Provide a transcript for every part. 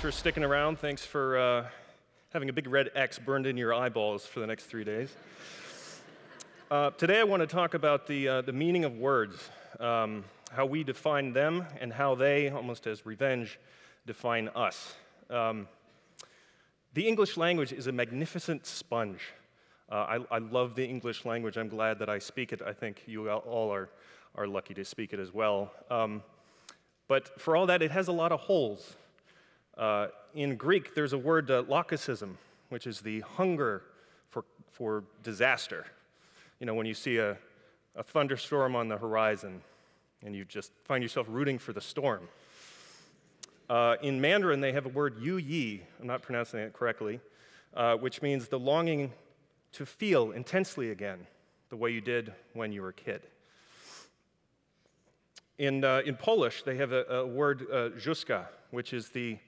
for sticking around. Thanks for uh, having a big red X burned in your eyeballs for the next three days. Uh, today, I want to talk about the, uh, the meaning of words, um, how we define them, and how they, almost as revenge, define us. Um, the English language is a magnificent sponge. Uh, I, I, love the English language. I'm glad that I speak it. I think you all are, are lucky to speak it as well. Um, but for all that, it has a lot of holes. Uh, in Greek, there's a word, uh, which is the hunger for, for disaster. You know, when you see a, a thunderstorm on the horizon and you just find yourself rooting for the storm. Uh, in Mandarin, they have a word yu yi, I'm not pronouncing it correctly, uh, which means the longing to feel intensely again, the way you did when you were a kid. In, uh, in Polish, they have a, a word, uh, jouska, which is the,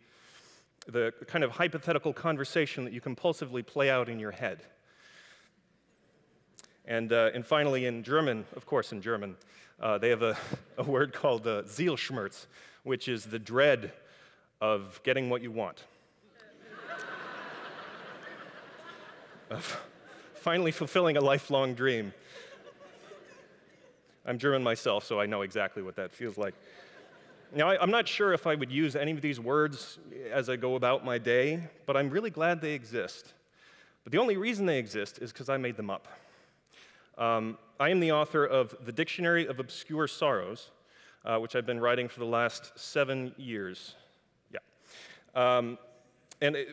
the kind of hypothetical conversation that you compulsively play out in your head. And, uh, and finally, in German, of course, in German, uh, they have a, a word called uh, Zielschmerz, which is the dread of getting what you want. of finally fulfilling a lifelong dream. I'm German myself, so I know exactly what that feels like. Now, I, am not sure if I would use any of these words as I go about my day, but I'm really glad they exist. But the only reason they exist is because I made them up. Um, I am the author of The Dictionary of Obscure Sorrows, uh, which I've been writing for the last seven years. Yeah. Um, and it,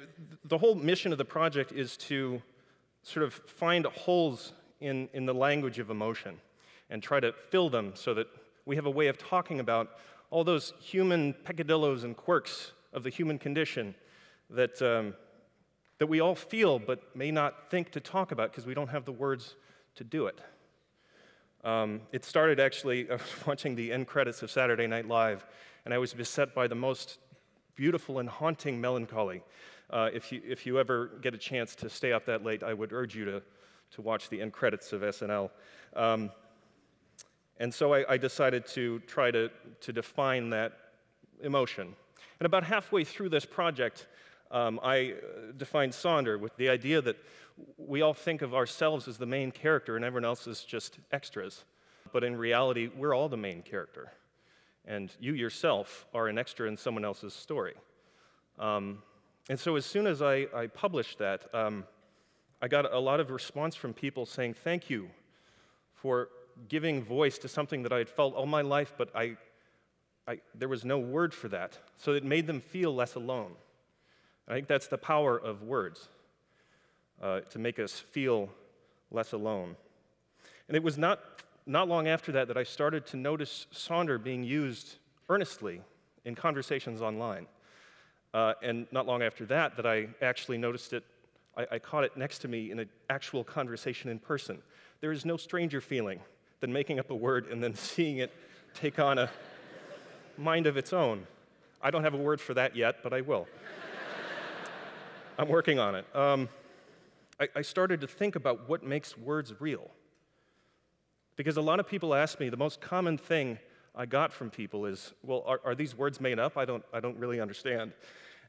the whole mission of the project is to sort of find holes in, in the language of emotion and try to fill them so that we have a way of talking about all those human peccadillos and quirks of the human condition that, um, that we all feel but may not think to talk about because we don't have the words to do it. Um, it started actually, I was watching the end credits of Saturday Night Live, and I was beset by the most beautiful and haunting melancholy. Uh, if, you, if you ever get a chance to stay up that late, I would urge you to, to watch the end credits of SNL. Um, and so I, I, decided to try to, to define that emotion. And about halfway through this project, um, I uh, defined Sonder with the idea that we all think of ourselves as the main character and everyone else is just extras. But in reality, we're all the main character. And you yourself are an extra in someone else's story. Um, and so as soon as I, I published that, um, I got a lot of response from people saying, Thank you for giving voice to something that I had felt all my life, but I, I, there was no word for that. So it made them feel less alone. I think that's the power of words, uh, to make us feel less alone. And it was not, not long after that that I started to notice Sonder being used earnestly in conversations online. Uh, and not long after that, that I actually noticed it, I, I caught it next to me in an actual conversation in person. There is no stranger feeling than making up a word and then seeing it take on a mind of its own. I don't have a word for that yet, but I will. I'm working on it. Um, I, I started to think about what makes words real. Because a lot of people ask me, the most common thing I got from people is, well, are, are, these words made up? I don't, I don't really understand.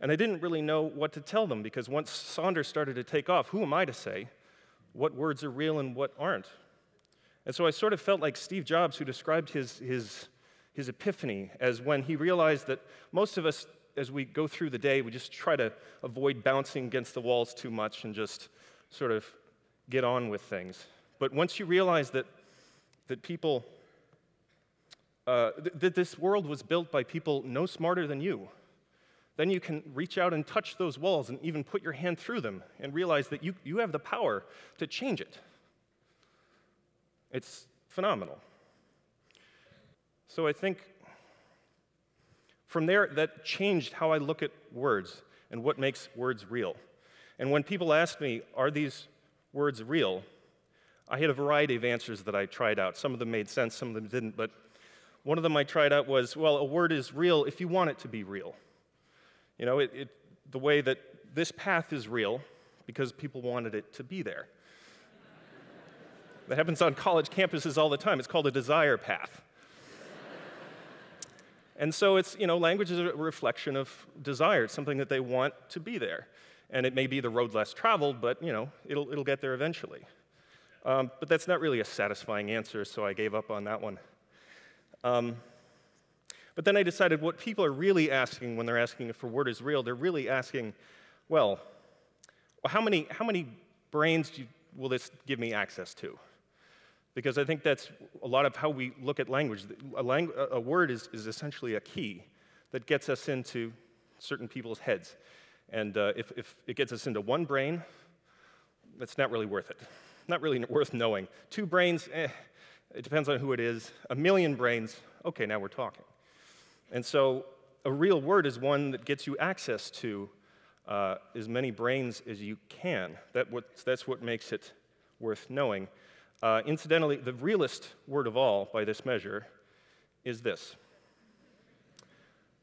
And I didn't really know what to tell them because once Sonder's started to take off, who am I to say what words are real and what aren't? And so I sort of felt like Steve Jobs, who described his, his, his epiphany as when he realized that most of us, as we go through the day, we just try to avoid bouncing against the walls too much and just sort of get on with things. But once you realize that, that people, uh, th- that this world was built by people no smarter than you, then you can reach out and touch those walls and even put your hand through them and realize that you, you have the power to change it. It's phenomenal. So I think from there, that changed how I look at words and what makes words real. And when people ask me, are these words real? I had a variety of answers that I tried out. Some of them made sense, some of them didn't, but one of them I tried out was, well, a word is real if you want it to be real. You know, it, it, the way that this path is real because people wanted it to be there. That happens on college campuses all the time. It's called a desire path. And so it's, you know, language is a reflection of desire. It's something that they want to be there. And it may be the road less traveled, but, you know, it'll, it'll get there eventually. Um, but that's not really a satisfying answer, so I gave up on that one. Um, but then I decided what people are really asking when they're asking if a word is real, they're really asking, well, how many, how many brains you, will this give me access to? Because I think that's a lot of how we look at language. A, a word is, is essentially a key that gets us into certain people's heads. And uh, if, if it gets us into one brain, that's not really worth it. Not really worth knowing. Two brains, eh, it depends on who it is. A million brains, okay, now we're talking. And so a real word is one that gets you access to uh, as many brains as you can. That what, that's what makes it worth knowing. Uh, incidentally, the realest word of all by this measure is this.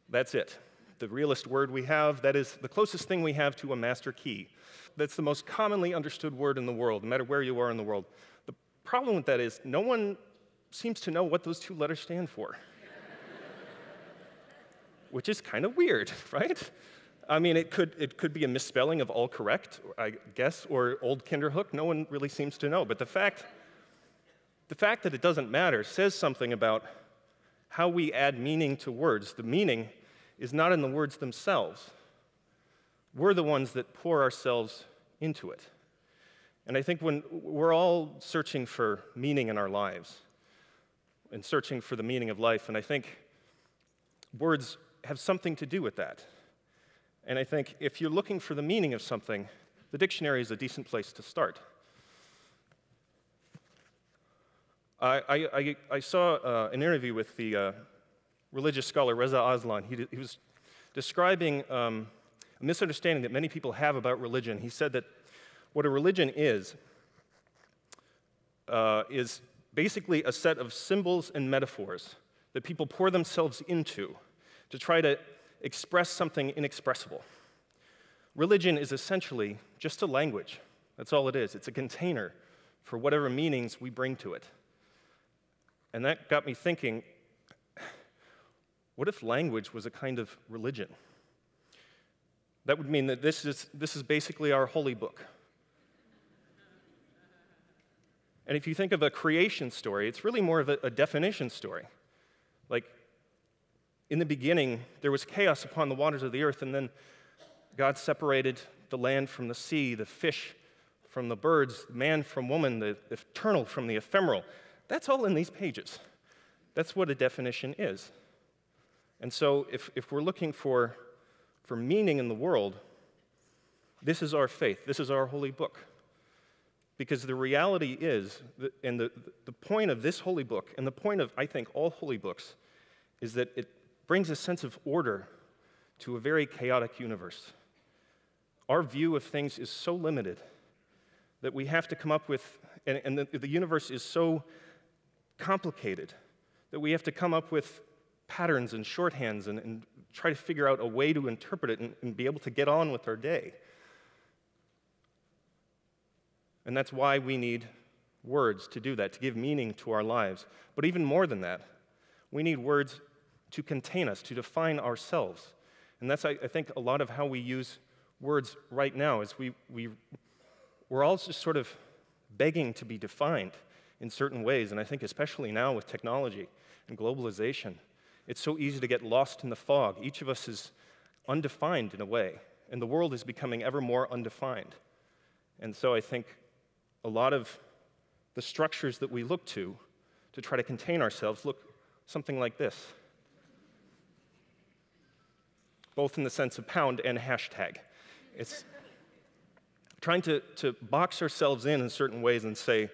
That's it. The realest word we have, that is the closest thing we have to a master key. That's the most commonly understood word in the world, no matter where you are in the world. The problem with that is no one seems to know what those two letters stand for. Which is kind of weird, right? I mean, it could, it could be a misspelling of all correct, I guess, or old Kinderhook. No one really seems to know. But the fact, the fact that it doesn't matter says something about how we add meaning to words. The meaning is not in the words themselves. We're the ones that pour ourselves into it. And I think when we're all searching for meaning in our lives and searching for the meaning of life, and I think words have something to do with that. And I think if you're looking for the meaning of something, the dictionary is a decent place to start. I, I, I saw uh, an interview with the uh, religious scholar Reza Aslan. He, he was describing um, a misunderstanding that many people have about religion. He said that what a religion is, uh, is basically a set of symbols and metaphors that people pour themselves into to try to express something inexpressible. Religion is essentially just a language. That's all it is. It's a container for whatever meanings we bring to it. And that got me thinking what if language was a kind of religion? That would mean that this is, this is basically our holy book. And if you think of a creation story, it's really more of a, a definition story. Like, in the beginning, there was chaos upon the waters of the earth, and then God separated the land from the sea, the fish from the birds, man from woman, the eternal from the ephemeral. That's all in these pages. That's what a definition is. And so, if, if we're looking for, for meaning in the world, this is our faith, this is our holy book. Because the reality is, and the, the point of this holy book, and the point of, I think, all holy books, is that it brings a sense of order to a very chaotic universe. Our view of things is so limited that we have to come up with, and, and the, the universe is so complicated that we have to come up with patterns and shorthands and, and try to figure out a way to interpret it and, and be able to get on with our day. And that's why we need words to do that, to give meaning to our lives. But even more than that, we need words to contain us, to define ourselves. And that's, I, I think, a lot of how we use words right now is we, we, we're all just sort of begging to be defined in certain ways. And I think especially now with technology and globalization, it's so easy to get lost in the fog. Each of us is undefined in a way, and the world is becoming ever more undefined. And so I think a lot of the structures that we look to to try to contain ourselves look something like this, both in the sense of pound and hashtag. It's trying to, to box ourselves in in certain ways and say,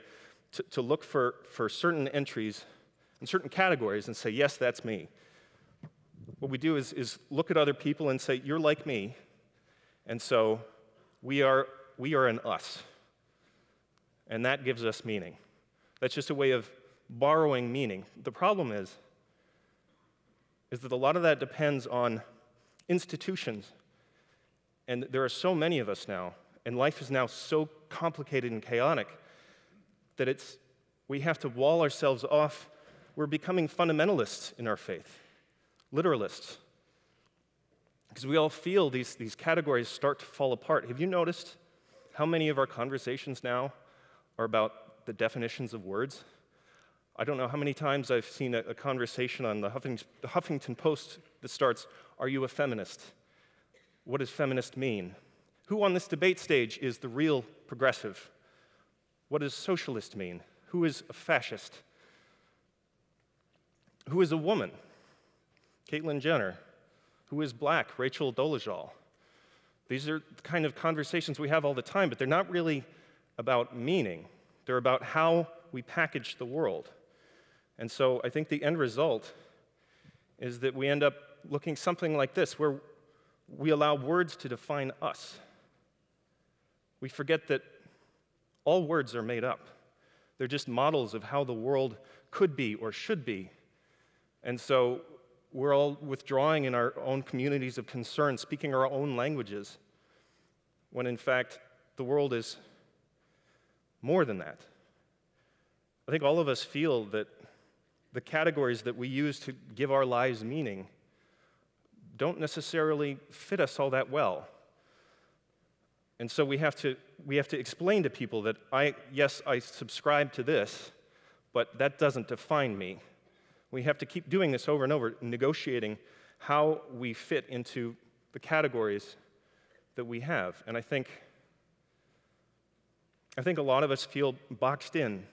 to, to look for, for certain entries in certain categories and say, yes, that's me. What we do is, is look at other people and say, you're like me, and so we are, we are an us. And that gives us meaning. That's just a way of borrowing meaning. The problem is, is that a lot of that depends on institutions and there are so many of us now, and life is now so complicated and chaotic that it's, we have to wall ourselves off. We're becoming fundamentalists in our faith. literalists. Because we all feel these, these categories start to fall apart. Have you noticed how many of our conversations now are about the definitions of words? I don't know how many times I've seen a, a conversation on the the Huffington Post that starts, Are you a feminist? What does feminist mean? Who on this debate stage is the real progressive? What does socialist mean? Who is a fascist? Who is a woman? Caitlyn Jenner. Who is black? Rachel Dolezal. These are the kind of conversations we have all the time, but they're not really about meaning. They're about how we package the world. And so I think the end result is that we end up looking something like this, where we allow words to define us. We forget that all words are made up. They're just models of how the world could be or should be. And so we're all withdrawing in our own communities of concern, speaking our own languages, when in fact the world is more than that. I think all of us feel that the categories that we use to give our lives meaning don't necessarily fit us all that well. And so we have to, we have to explain to people that I, yes, I subscribe to this, but that doesn't define me. We have to keep doing this over and over, negotiating how we fit into the categories that we have. And I think, I think a lot of us feel boxed in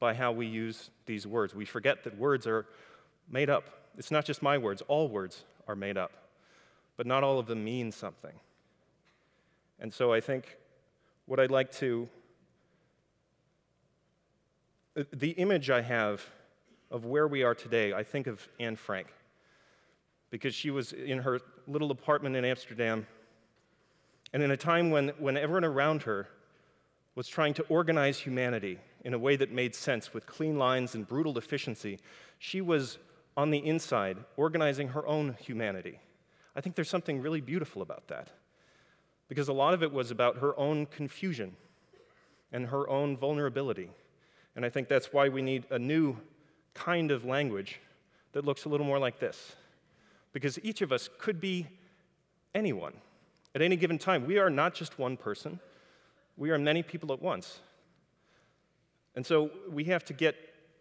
by how we use these words. We forget that words are made up. It's not just my words, all words are made up, but not all of them mean something. And so I think what I'd like to, uh, the image I have of where we are today, I think of Anne Frank, because she was in her little apartment in Amsterdam, and in a time when, when everyone around her was trying to organize humanity in a way that made sense with clean lines and brutal efficiency, she was on the inside organizing her own humanity. I think there's something really beautiful about that, because a lot of it was about her own confusion and her own vulnerability. And I think that's why we need a new kind of language that looks a little more like this. Because each of us could be anyone at any given time. We are not just one person, we are many people at once. And so we have to get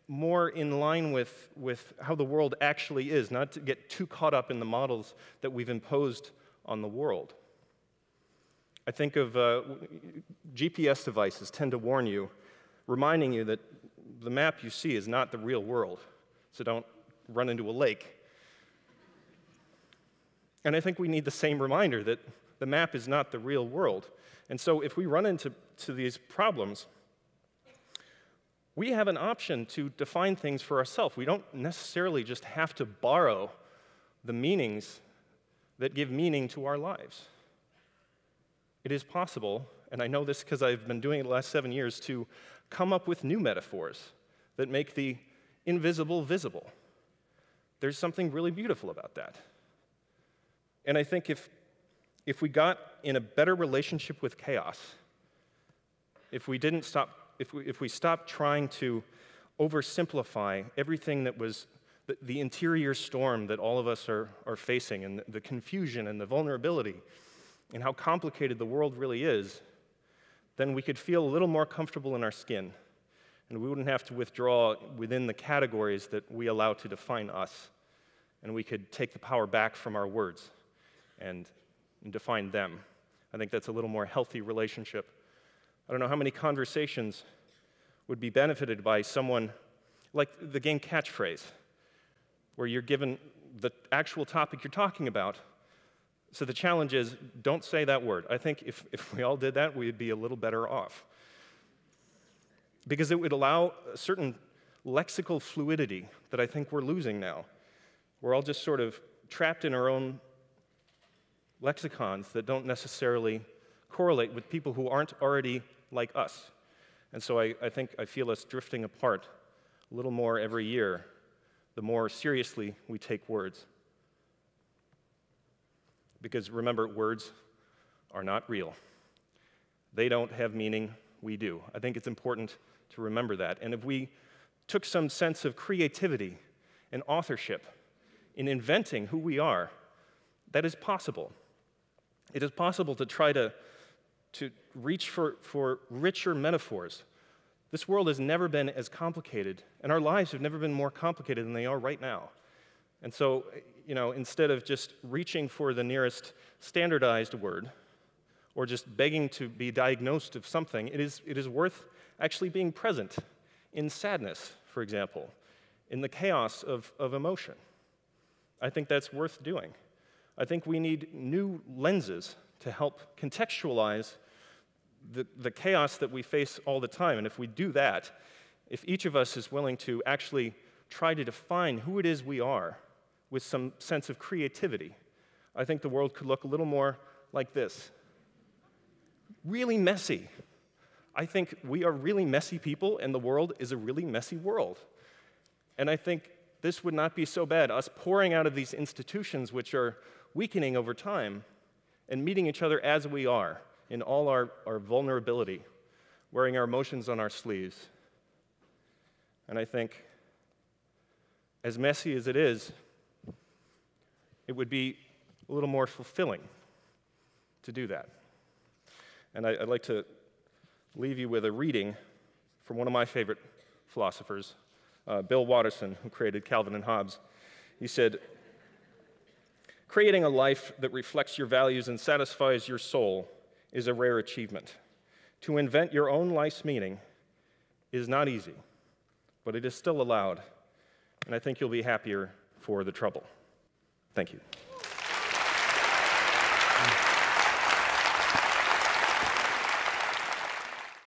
more in line with, with how the world actually is, not to get too caught up in the models that we've imposed on the world. I think of uh, GPS devices tend to warn you, reminding you that the map you see is not the real world, so don't run into a lake. And I think we need the same reminder that the map is not the real world. And so if we run into to these problems, we have an option to define things for ourselves. We don't necessarily just have to borrow the meanings that give meaning to our lives. It is possible, and I know this because I've been doing it the last seven years, to come up with new metaphors that make the invisible visible. There's something really beautiful about that. And I think if, if we got in a better relationship with chaos, if we didn't stop, if we, if we stopped trying to oversimplify everything that was the, the interior storm that all of us are, are facing, and the, the confusion and the vulnerability, and how complicated the world really is, then we could feel a little more comfortable in our skin. And we wouldn't have to withdraw within the categories that we allow to define us. And we could take the power back from our words and, and define them. I think that's a little more healthy relationship. I don't know how many conversations would be benefited by someone like the game catchphrase, where you're given the actual topic you're talking about, so the challenge is don't say that word. I think if, if we all did that, we'd be a little better off. Because it would allow a certain lexical fluidity that I think we're losing now. We're all just sort of trapped in our own lexicons that don't necessarily correlate with people who aren't already like us. And so I, I think I feel us drifting apart a little more every year the more seriously we take words. Because remember, words are not real. They don't have meaning, we do. I think it's important to remember that. And if we took some sense of creativity and authorship in inventing who we are, that is possible. It is possible to try to, to reach for, for richer metaphors. This world has never been as complicated, and our lives have never been more complicated than they are right now. And so, you know, instead of just reaching for the nearest standardized word, or just begging to be diagnosed of something, it is, it is worth actually being present in sadness, for example, in the chaos of, of emotion. I think that's worth doing. I think we need new lenses to help contextualize the, the chaos that we face all the time. And if we do that, if each of us is willing to actually try to define who it is we are with some sense of creativity, I think the world could look a little more like this really messy. I think we are really messy people, and the world is a really messy world. And I think this would not be so bad, us pouring out of these institutions which are weakening over time and meeting each other as we are in all our, our vulnerability, wearing our emotions on our sleeves. And I think, as messy as it is, it would be a little more fulfilling to do that. And I, would like to leave you with a reading from one of my favorite philosophers, uh, Bill Watterson, who created Calvin and Hobbes. He said, Creating a life that reflects your values and satisfies your soul is a rare achievement. To invent your own life's meaning is not easy, but it is still allowed, and I think you'll be happier for the trouble. Thank you.